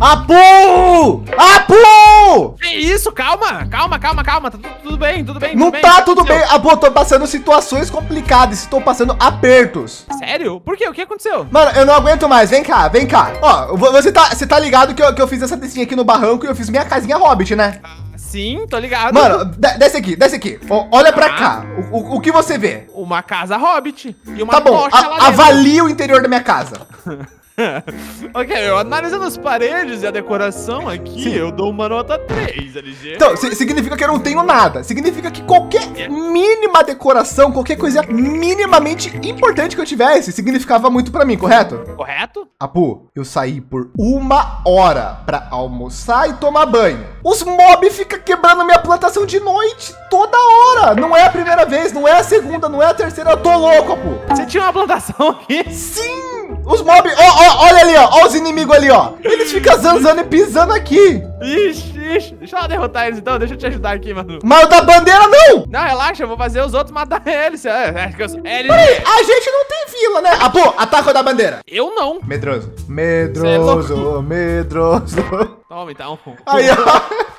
Apu! Apu! Que isso? Calma, calma, calma, calma. Tá tudo, tudo bem, tudo bem. Não tudo bem. tá tudo bem. Apu, eu tô passando situações complicadas. Estou passando apertos. Sério? Por quê? O que aconteceu? Mano, eu não aguento mais. Vem cá, vem cá. Ó, vo- você tá, você tá ligado que eu, que eu fiz essa descinha aqui no barranco e eu fiz minha casinha hobbit, né? Sim, tô ligado. Mano, de- desce aqui, desce aqui. Olha pra Ah. cá. O, o, o que você vê? Uma casa hobbit. E uma Tá bom, a- avalie o interior da minha casa. ok, eu analisando as paredes e a decoração aqui, Sim. eu dou uma nota 3, LG. Então, si- significa que eu não tenho nada. Significa que qualquer mínima decoração, qualquer coisa minimamente importante que eu tivesse, significava muito pra mim, correto? Correto? Apu, eu saí por uma hora pra almoçar e tomar banho. Os mob ficam quebrando minha plantação de noite toda hora. Não é a primeira vez, não é a segunda, não é a terceira. Eu tô louco, Apu. Você tinha uma plantação aqui? Sim! Os mob, ó, ó, olha ali, ó, ó os inimigos ali, ó. Eles ficam zanzando e pisando aqui. Ixi, ixi. Deixa eu derrotar eles então, deixa eu te ajudar aqui, mano. Mas o da bandeira não! Não, relaxa, eu vou fazer os outros matar eles. É, é, sou- é, LG. A gente não tem vila, né? Apu, ataca o da bandeira. Eu não. Medroso. É Medroso, medroso. Toma então. Aí, ó.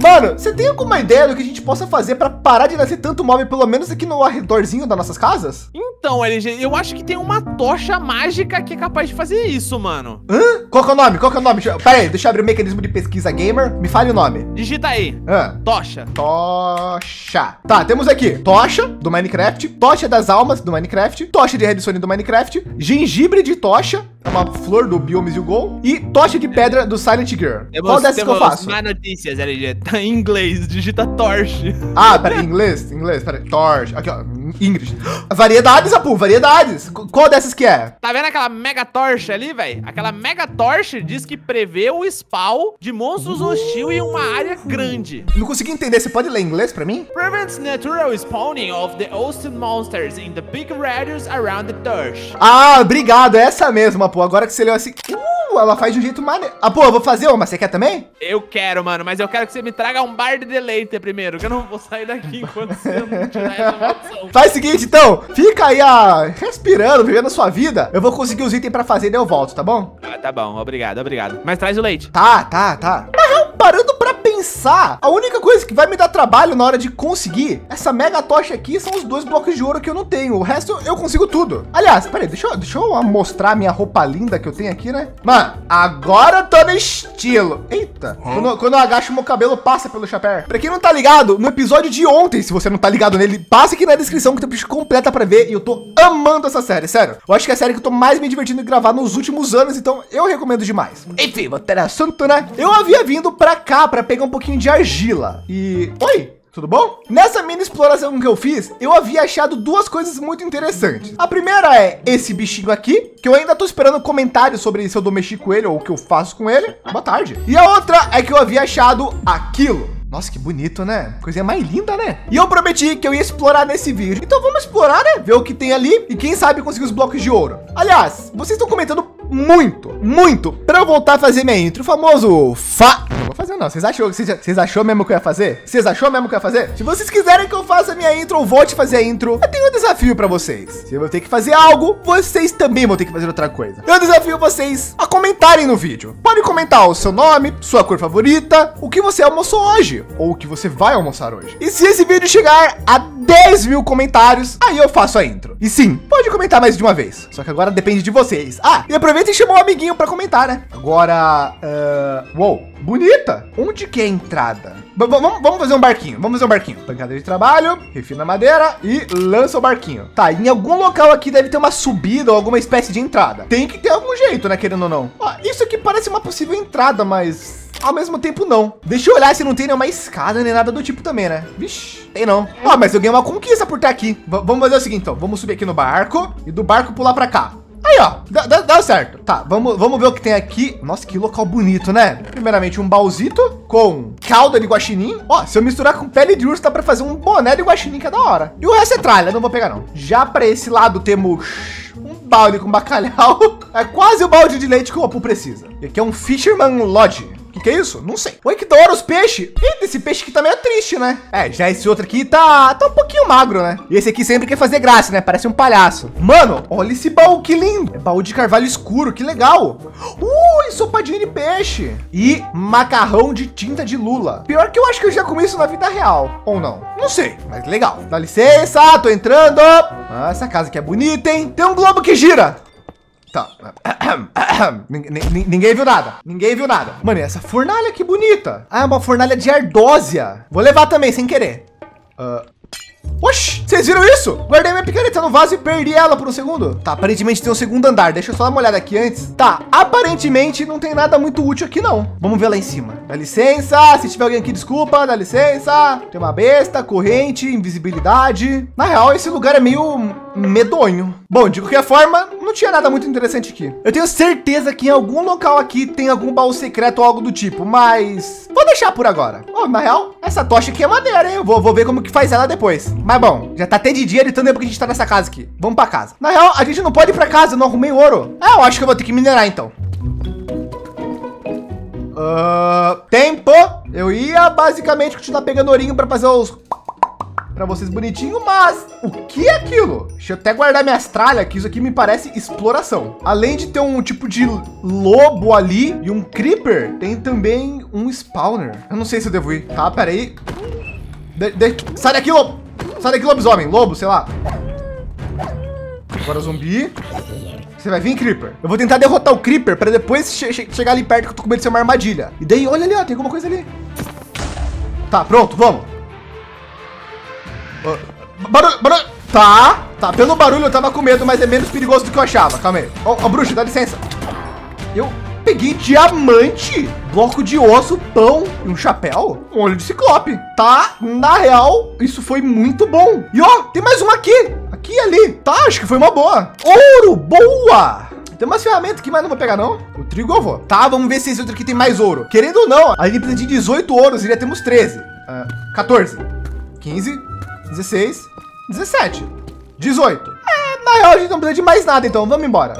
Mano, você tem alguma ideia do que a gente possa fazer pra parar de nascer tanto mob, pelo menos aqui no arredorzinho das nossas casas? Então, LG, eu acho que tem uma tocha mágica que é capaz de fazer isso, mano. Hã? Qual que é o nome? Qual que é o nome? Pera aí, deixa eu abrir o mecanismo de pesquisa gamer. Me fale o nome. Digita aí. Hã? Tocha. Tocha. Tá, temos aqui tocha do Minecraft, tocha das almas do Minecraft, tocha de redstone do Minecraft, gengibre de tocha, é uma flor do Biomes e o Gol, e tocha de pedra do Silent Girl. Qual dessas que eu faço? Má notícias, LG. Tá em inglês, digita torche. Ah, pera, em inglês, em inglês, pera, torch, aqui ó, Ingrid. Variedades, Apu, variedades. Qu- Qual dessas que é? Tá vendo aquela mega torche ali, velho? Aquela mega torche diz que prevê o spawn de monstros hostil em uma área grande. Não consegui entender, você pode ler em inglês pra mim? Prevents natural spawning of the hostile monsters in the big radius around the torch. Ah, obrigado, é essa mesma, Apu, agora que você leu assim, uh, ela faz de um jeito maneiro. Apu, eu vou fazer uma, você quer também? Eu quero, mano, mas eu quero que você me traga um bar de deleite primeiro, que eu não vou sair daqui enquanto você não tirar essa maldição. Faz o seguinte, então, fica aí ah, respirando, vivendo a sua vida. Eu vou conseguir os itens pra fazer e eu volto, tá bom? Ah, tá bom, obrigado, obrigado. Mas traz o leite. Tá, tá, tá. Real, parando pra pensar, a única coisa que vai me dar trabalho na hora de conseguir essa mega tocha aqui são os dois blocos de ouro que eu não tenho. O resto eu, consigo tudo. Aliás, peraí, deixa eu, deixa eu mostrar a minha roupa linda que eu tenho aqui, né? Mano, agora eu tô no estilo. Eita, quando, quando eu agacho, meu cabelo passa pelo chapéu. Pra quem não tá ligado, no episódio de ontem, se você não tá ligado nele, passa aqui na descrição que tem bicho completa pra ver. E eu tô amando essa série, sério. Eu acho que é a série que eu tô mais me divertindo em gravar nos últimos anos, então eu recomendo demais. Enfim, vou ter assunto, né? Eu havia vindo pra cá pra pegar um pouquinho de argila. E. Oi! Tudo bom? Nessa mini exploração que eu fiz, eu havia achado duas coisas muito interessantes. A primeira é esse bichinho aqui, que eu ainda tô esperando comentários sobre se eu domestico com ele ou o que eu faço com ele. Boa tarde. E a outra é que eu havia achado aquilo. Nossa, que bonito, né? Coisinha mais linda, né? E eu prometi que eu ia explorar nesse vídeo. Então vamos explorar, né? Ver o que tem ali e quem sabe conseguir os blocos de ouro. Aliás, vocês estão comentando muito, muito para eu voltar a fazer minha intro, o famoso fa. Não vou fazer não. Vocês achou, vocês, achou mesmo que eu ia fazer? Vocês achou mesmo que eu ia fazer? Se vocês quiserem que eu faça minha intro ou volte a fazer a intro, eu tenho um desafio para vocês. Se eu vou ter que fazer algo, vocês também vão ter que fazer outra coisa. Eu desafio vocês a comentarem no vídeo. Pode comentar o seu nome, sua cor favorita, o que você almoçou hoje ou o que você vai almoçar hoje. E se esse vídeo chegar a 10 mil comentários, aí eu faço a intro. E sim, pode comentar mais de uma vez. Só que agora depende de vocês. Ah, e aproveita e chama um amiguinho para comentar, né? Agora, uh, uou, bonita. Onde que é a entrada? Vamos fazer um barquinho. Vamos fazer um barquinho. Pancada de trabalho, refina a madeira e lança o barquinho. Tá, em algum local aqui deve ter uma subida ou alguma espécie de entrada. Tem que ter algum jeito, né, querendo ou não. Ó, isso aqui parece uma possível entrada, mas ao mesmo tempo não. Deixa eu olhar se não tem nenhuma escada nem nada do tipo também, né? Vixe, tem não. Ó, mas eu ganhei uma conquista por estar aqui. V- vamos fazer o seguinte, então. Vamos subir aqui no barco e do barco pular pra cá. Aí, ó, dá- dá- certo. Tá, vamos, vamos ver o que tem aqui. Nossa, que local bonito, né? Primeiramente, um baúzito com cauda de guaxinim. Ó, se eu misturar com pele de urso, dá pra fazer um boné de guaxinim, que é da hora. E o resto é tralha, não vou pegar não. Já pra esse lado temos um balde com bacalhau. É quase o balde de leite que o Apu precisa. E aqui é um Fisherman Lodge. O que é isso? Não sei. Oi, que da hora os peixes. Eita, esse peixe aqui tá meio triste, né? É, já esse outro aqui tá, tá um pouquinho magro, né? E esse aqui sempre quer fazer graça, né? Parece um palhaço. Mano, olha esse baú, que lindo. É baú de carvalho escuro, que legal. Ui, sopadinha de peixe. E macarrão de tinta de lula. Pior que eu acho que eu já comi isso na vida real. Ou não? Não sei, mas legal. Dá licença, tô entrando. Ah, essa casa aqui é bonita, hein? Tem um globo que gira. Tá. Ninguém viu nada. Ninguém viu nada. Mano, essa fornalha que bonita. Ah, é uma fornalha de ardósia. Vou levar também, sem querer. Uh, Oxi, vocês viram isso? Guardei minha picareta no vaso e perdi ela por um segundo. Tá, aparentemente tem um segundo andar. Deixa eu só dar uma olhada aqui antes. Tá, aparentemente não tem nada muito útil aqui não. Vamos ver lá em cima. Dá licença, se tiver alguém aqui, desculpa, dá licença. Tem uma besta, corrente, invisibilidade. Na real, esse lugar é meio medonho. Bom, de qualquer forma, não tinha nada muito interessante aqui. Eu tenho certeza que em algum local aqui tem algum baú secreto ou algo do tipo, mas vou deixar por agora. Oh, na real, essa tocha aqui é madeira, hein? Eu vou, vou ver como que faz ela depois. Mas bom, já tá até de dia de tanto tempo que a gente tá nessa casa aqui. Vamos para casa. Na real, a gente não pode ir para casa, eu não arrumei ouro. É, eu acho que eu vou ter que minerar então. Uh, tempo. Eu ia basicamente continuar pegando ourinho para fazer os para vocês bonitinho, mas o que é aquilo? Deixa eu até guardar minhas tralhas, que isso aqui me parece exploração. Além de ter um tipo de lobo ali e um creeper, tem também um spawner. Eu não sei se eu devo ir. Tá, pera aí. De, de, sai daqui, lobo. Sai daqui, lobisomem. Lobo, sei lá. Agora zumbi. Você vai vir, Creeper? Eu vou tentar derrotar o Creeper para depois che che chegar ali perto que eu tô com medo de ser uma armadilha. E daí, olha ali, ó, tem alguma coisa ali. Tá, pronto, vamos. Barulho, barulho. Tá, tá. Pelo barulho eu tava com medo, mas é menos perigoso do que eu achava. Calma aí. Ó, oh, bruxa, dá licença. Eu peguei diamante, bloco de osso, pão e um chapéu. Um olho de ciclope. Tá, na real, isso foi muito bom. E ó, tem mais uma aqui. Aqui e ali. Tá, acho que foi uma boa. Ouro, boa. Tem umas ferramentas que mais não vou pegar, não. O trigo eu vou. Tá, vamos ver se esse outro aqui tem mais ouro. Querendo ou não, a gente precisa de 18 ouros, iria temos 13. Uh, 14, 15, 16, 17, 18. É, na real a gente não precisa de mais nada, então vamos embora.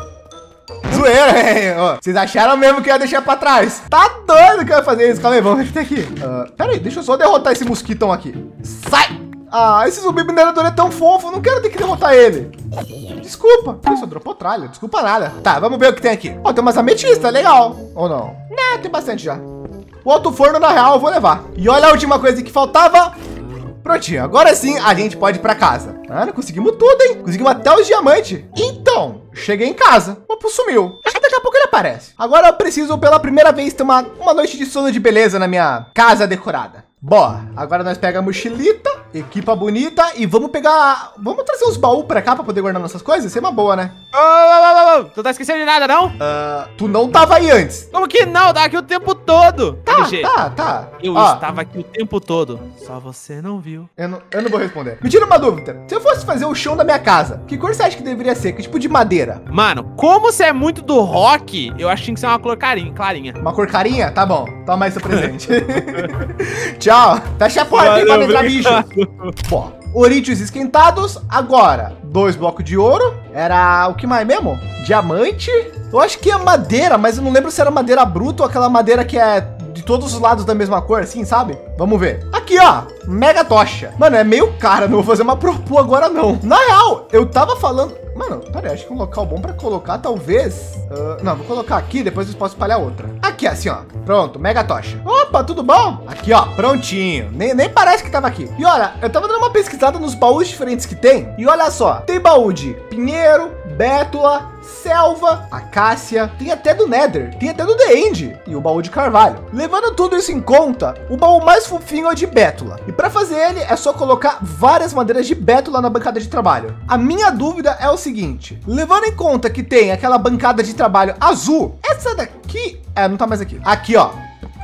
Zoeira, hein? vocês acharam mesmo que ia deixar pra trás? Tá doido que eu ia fazer isso. Calma aí, vamos ver aqui. Uh, pera aí, deixa eu só derrotar esse mosquitão aqui. Sai! Ah, esse zumbi minerador é tão fofo, não quero ter que derrotar ele. Desculpa. Isso, dropou tralha, desculpa nada. Tá, vamos ver o que tem aqui. Ó, oh, tem umas ametistas, legal. Ou não? Né, tem bastante já. O alto forno, na real, eu vou levar. E olha a última coisa que faltava. Prontinho, agora sim a gente pode ir para casa. Mano, conseguimos tudo, hein? Conseguimos até os diamantes. Então, cheguei em casa. O Opus sumiu. Acho que daqui a pouco ele aparece. Agora eu preciso pela primeira vez ter uma, uma noite de sono de beleza na minha casa decorada. Boa, agora nós pega a mochilita, equipa bonita e vamos pegar... Vamos trazer os baús pra cá pra poder guardar nossas coisas? Isso é uma boa, né? Ô, ô, ô, ô, tu tá esquecendo de nada, não? Uh, tu não tava aí antes. Como que não? Tava aqui o tempo todo. Tá, LG. tá, tá. Eu Ó, estava aqui o tempo todo. Só você não viu. Eu não, eu não vou responder. Me tira uma dúvida. Se eu fosse fazer o chão da minha casa, que cor você acha que deveria ser? Que tipo de madeira? Mano, como você é muito do rock, eu acho que tinha que ser uma cor carinha, clarinha. Uma cor carinha? Tá bom. Toma aí seu presente. Tchau. Fecha a porta aí pra entrar bicho. Bom, orítios esquentados. Agora, dois blocos de ouro. Era o que mais mesmo? Diamante. Eu acho que é madeira, mas eu não lembro se era madeira bruta ou aquela madeira que é de todos os lados da mesma cor, assim, sabe? Vamos ver. Aqui, ó, mega tocha. Mano, é meio cara, não vou fazer uma propu agora, não. Na real, eu tava falando... Mano, peraí, acho que um local bom para colocar, talvez. Uh, não, vou colocar aqui, depois eu posso espalhar outra. Aqui, assim, ó. Pronto, mega tocha. Opa, tudo bom? Aqui, ó, prontinho. Nem, nem parece que tava aqui. E olha, eu tava dando uma pesquisada nos baús diferentes que tem. E olha só, tem baú de pinheiro, bétula, selva, acácia, tem até do Nether, tem até do The End e o baú de carvalho. Levando tudo isso em conta, o baú mais fofinho é o de bétula. E para fazer ele é só colocar várias madeiras de bétula na bancada de trabalho. A minha dúvida é o seguinte, levando em conta que tem aquela bancada de trabalho azul, essa daqui, é, não tá mais aqui. Aqui, ó,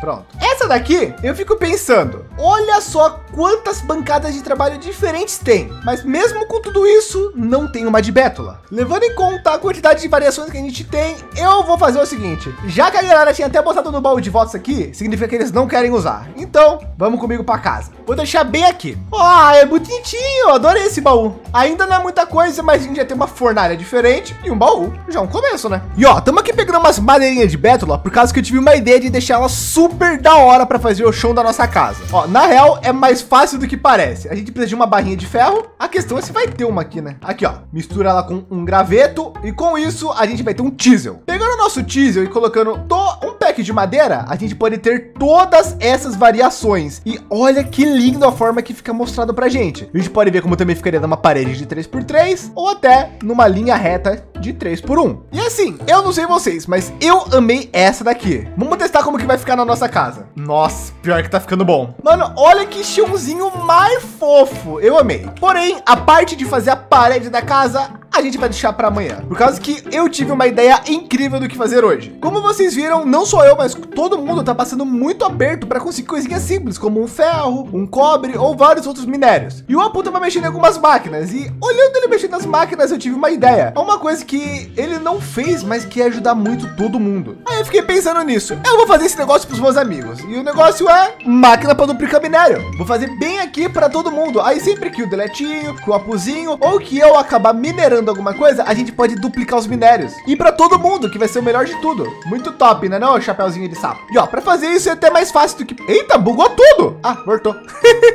Pronto. Essa daqui, eu fico pensando, olha só quantas bancadas de trabalho diferentes tem. Mas mesmo com tudo isso, não tem uma de bétula. Levando em conta a quantidade de variações que a gente tem, eu vou fazer o seguinte. Já que a galera tinha até botado no baú de votos aqui, significa que eles não querem usar. Então, vamos comigo para casa. Vou deixar bem aqui. Ah, é bonitinho, adorei esse baú. Ainda não é muita coisa, mas a gente já tem uma fornalha diferente e um baú. Já é um começo, né? E ó, estamos aqui pegando umas madeirinhas de bétula por causa que eu tive uma ideia de deixar ela super da hora para fazer o chão da nossa casa. Ó, na real é mais fácil do que parece. A gente precisa de uma barrinha de ferro. A questão é se vai ter uma aqui, né? Aqui, ó, mistura ela com um graveto e com isso a gente vai ter um diesel. Pegando o nosso diesel e colocando um pack de madeira, a gente pode ter todas essas variações. E olha que lindo a forma que fica mostrado pra gente. A gente pode ver como também ficaria numa parede de 3x3 ou até numa linha reta de 3 por 1. E assim, eu não sei vocês, mas eu amei essa daqui. Vamos testar como que vai ficar na nossa casa. Nossa, pior que tá ficando bom. Mano, olha que chãozinho mais fofo. Eu amei. Porém, a parte de fazer a parede da casa gente vai deixar para amanhã, por causa que eu tive uma ideia incrível do que fazer hoje. Como vocês viram, não só eu, mas todo mundo tá passando muito aperto para conseguir coisinhas simples, como um ferro, um cobre ou vários outros minérios. E o Apu tava mexendo em algumas máquinas e olhando ele mexendo nas máquinas, eu tive uma ideia. É uma coisa que ele não fez, mas que ia ajudar muito todo mundo. Aí eu fiquei pensando nisso. Eu vou fazer esse negócio para os meus amigos. E o negócio é máquina para duplicar minério. Vou fazer bem aqui para todo mundo. Aí sempre que o Deletinho, que o Apuzinho ou que eu acabar minerando alguma coisa, a gente pode duplicar os minérios. E para todo mundo, que vai ser o melhor de tudo. Muito top, né não, chapéuzinho de sapo? E ó, para fazer isso é até mais fácil do que... Eita, bugou tudo! Ah, voltou.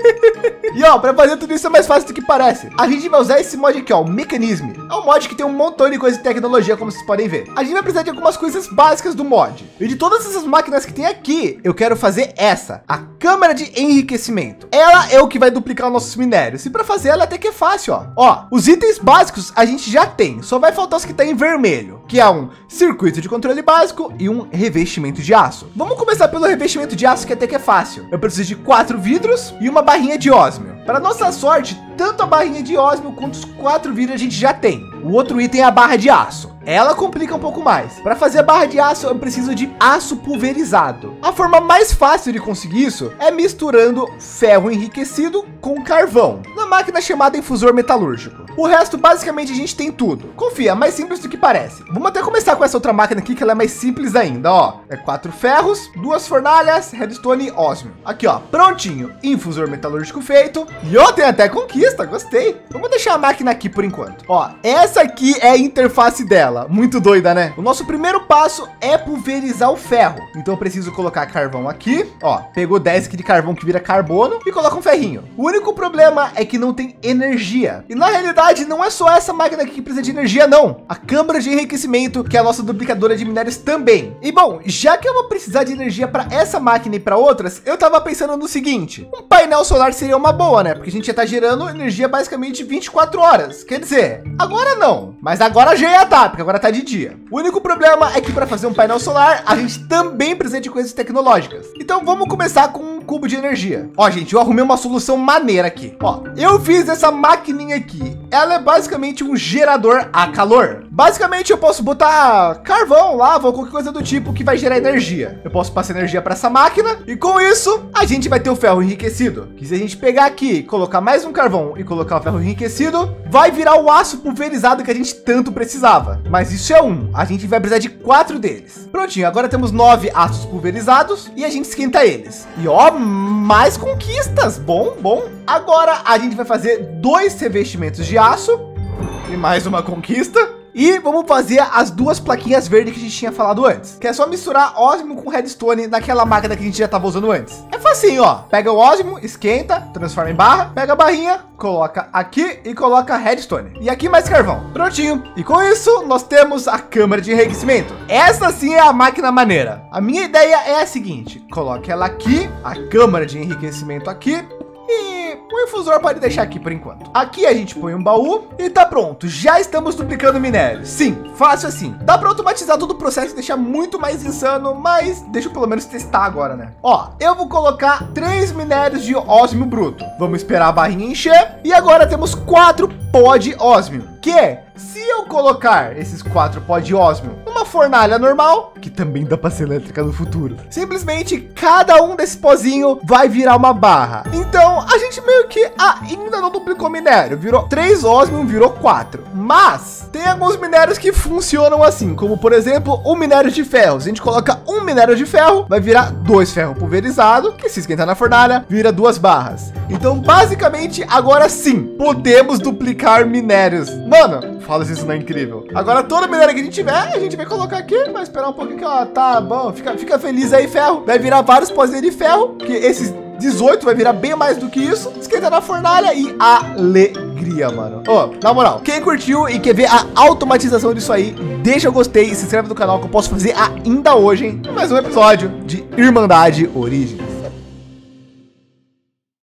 e ó, para fazer tudo isso é mais fácil do que parece. A gente vai usar esse mod aqui, ó, o Mecanisme. É um mod que tem um montão de coisa de tecnologia, como vocês podem ver. A gente vai precisar de algumas coisas básicas do mod. E de todas essas máquinas que tem aqui, eu quero fazer essa, a câmera de enriquecimento. Ela é o que vai duplicar nossos minérios. E para fazer ela até que é fácil, ó. Ó, os itens básicos a gente já tem, só vai faltar os que tá em vermelho, que é um circuito de controle básico e um revestimento de aço. Vamos começar pelo revestimento de aço, que até que é fácil. Eu preciso de quatro vidros e uma barrinha de ósmio. Para nossa sorte, tanto a barrinha de ósmio quanto os quatro vidros a gente já tem. O outro item é a barra de aço. Ela complica um pouco mais. Para fazer a barra de aço, eu preciso de aço pulverizado. A forma mais fácil de conseguir isso é misturando ferro enriquecido com carvão, na máquina chamada infusor metalúrgico. O resto, basicamente, a gente tem tudo. Confia, mais simples do que parece. Vamos até começar com essa outra máquina aqui, que ela é mais simples ainda, ó. É quatro ferros, duas fornalhas, redstone e ósmio. Aqui, ó, prontinho. Infusor metalúrgico feito. E ó, tem até conquista, gostei. Vamos deixar a máquina aqui por enquanto. Ó, essa aqui é a interface dela. Muito doida, né? O nosso primeiro passo é pulverizar o ferro. Então eu preciso colocar carvão aqui. Ó, pegou 10 aqui de carvão que vira carbono e coloca um ferrinho. O único problema é que não tem energia. E na realidade, não é só essa máquina aqui que precisa de energia, não. A câmara de enriquecimento, que é a nossa duplicadora de minérios também. E bom, já que eu vou precisar de energia para essa máquina e para outras, eu tava pensando no seguinte: um painel solar seria uma boa, né? Porque a gente já tá gerando energia basicamente 24 horas. Quer dizer, agora não, mas agora já ia tá, porque agora tá de dia. O único problema é que para fazer um painel solar, a gente também precisa de coisas tecnológicas. Então vamos começar com um cubo de energia. Ó, gente, eu arrumei uma solução maneira aqui. Ó, eu fiz essa maquininha aqui ela é basicamente um gerador a calor. Basicamente, eu posso botar carvão, lava ou qualquer coisa do tipo que vai gerar energia. Eu posso passar energia para essa máquina e com isso a gente vai ter o ferro enriquecido. Que se a gente pegar aqui, colocar mais um carvão e colocar o ferro enriquecido, vai virar o aço pulverizado que a gente tanto precisava. Mas isso é um, a gente vai precisar de quatro deles. Prontinho, agora temos nove aços pulverizados e a gente esquenta eles. E ó, mais conquistas, bom, bom. Agora a gente vai fazer dois revestimentos de aço e mais uma conquista. E vamos fazer as duas plaquinhas verdes que a gente tinha falado antes, que é só misturar ósmio com redstone naquela máquina que a gente já estava usando antes. É facinho, ó. Pega o ósmio, esquenta, transforma em barra, pega a barrinha, coloca aqui e coloca redstone. E aqui mais carvão. Prontinho. E com isso, nós temos a câmara de enriquecimento. Essa sim é a máquina maneira. A minha ideia é a seguinte, coloque ela aqui, a câmara de enriquecimento aqui, e o infusor pode deixar aqui por enquanto. Aqui a gente põe um baú e tá pronto. Já estamos duplicando minério. Sim, fácil assim. Dá para automatizar todo o processo e deixar muito mais insano, mas deixa eu pelo menos testar agora, né? Ó, eu vou colocar três minérios de ósmio bruto. Vamos esperar a barrinha encher. E agora temos quatro pó de ósmio. que se eu colocar esses quatro pó de ósmio numa fornalha normal, que também dá para ser elétrica no futuro, simplesmente cada um desse pozinho vai virar uma barra. Então a gente meio que ainda não duplicou minério, virou três ósmio, virou quatro. Mas tem alguns minérios que funcionam assim, como por exemplo o minério de ferro. Se a gente coloca um minério de ferro, vai virar dois ferro pulverizado, que se esquentar na fornalha, vira duas barras. Então basicamente agora sim podemos duplicar minérios. Mano, fala se isso não é incrível. Agora toda minério que a gente tiver, a gente vai colocar aqui, vai esperar um pouquinho que ó, tá bom, fica, fica feliz aí ferro. Vai virar vários pozinhos de ferro, que esses 18 vai virar bem mais do que isso. Esquenta na fornalha e alegria, mano. Ó, oh, na moral, quem curtiu e quer ver a automatização disso aí, deixa o gostei e se inscreve no canal que eu posso fazer ainda hoje, hein? Mais um episódio de Irmandade Origem.